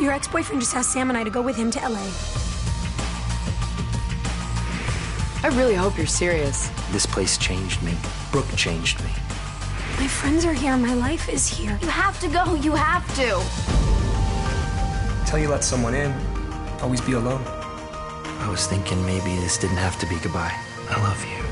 Your ex-boyfriend just asked Sam and I to go with him to LA. I really hope you're serious. This place changed me. Brooke changed me. My friends are here. My life is here. You have to go. You have to. Till you let someone in, always be alone. I was thinking maybe this didn't have to be goodbye. I love you.